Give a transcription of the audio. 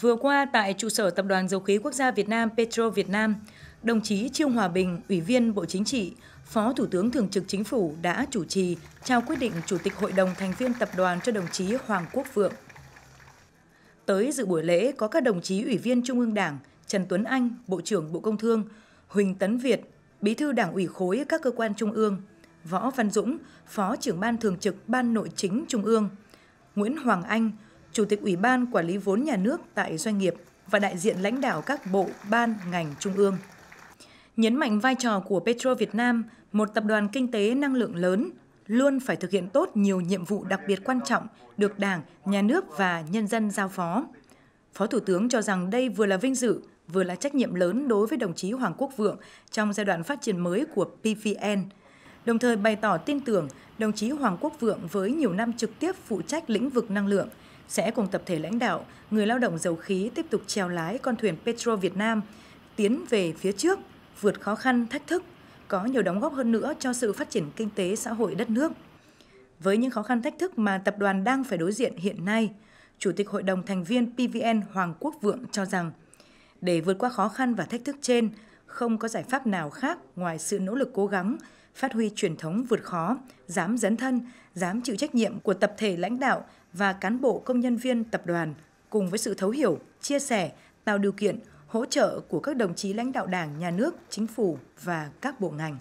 Vừa qua tại trụ sở Tập đoàn Dầu khí Quốc gia Việt Nam Petro Việt Nam, đồng chí Trương Hòa Bình, Ủy viên Bộ Chính trị, Phó Thủ tướng Thường trực Chính phủ đã chủ trì trao quyết định Chủ tịch Hội đồng thành viên tập đoàn cho đồng chí Hoàng Quốc Vượng. Tới dự buổi lễ có các đồng chí Ủy viên Trung ương Đảng, Trần Tuấn Anh, Bộ trưởng Bộ Công Thương, Huỳnh Tấn Việt, Bí thư Đảng ủy khối các cơ quan Trung ương, Võ Văn Dũng, Phó trưởng ban thường trực Ban Nội chính Trung ương, Nguyễn Hoàng Anh, Chủ tịch Ủy ban Quản lý vốn nhà nước tại doanh nghiệp và đại diện lãnh đạo các bộ, ban, ngành trung ương. Nhấn mạnh vai trò của Petro Việt Nam, một tập đoàn kinh tế năng lượng lớn, luôn phải thực hiện tốt nhiều nhiệm vụ đặc biệt quan trọng được Đảng, Nhà nước và nhân dân giao phó. Phó Thủ tướng cho rằng đây vừa là vinh dự, vừa là trách nhiệm lớn đối với đồng chí Hoàng Quốc Vượng trong giai đoạn phát triển mới của PVN. Đồng thời bày tỏ tin tưởng đồng chí Hoàng Quốc Vượng với nhiều năm trực tiếp phụ trách lĩnh vực năng lượng sẽ cùng tập thể lãnh đạo, người lao động dầu khí tiếp tục chèo lái con thuyền Petro Việt Nam tiến về phía trước, vượt khó khăn, thách thức, có nhiều đóng góp hơn nữa cho sự phát triển kinh tế xã hội đất nước. Với những khó khăn thách thức mà tập đoàn đang phải đối diện hiện nay, Chủ tịch Hội đồng thành viên PVN Hoàng Quốc Vượng cho rằng để vượt qua khó khăn và thách thức trên, không có giải pháp nào khác ngoài sự nỗ lực cố gắng, phát huy truyền thống vượt khó, dám dấn thân, dám chịu trách nhiệm của tập thể lãnh đạo và cán bộ công nhân viên tập đoàn cùng với sự thấu hiểu, chia sẻ, tạo điều kiện, hỗ trợ của các đồng chí lãnh đạo Đảng, Nhà nước, Chính phủ và các bộ ngành.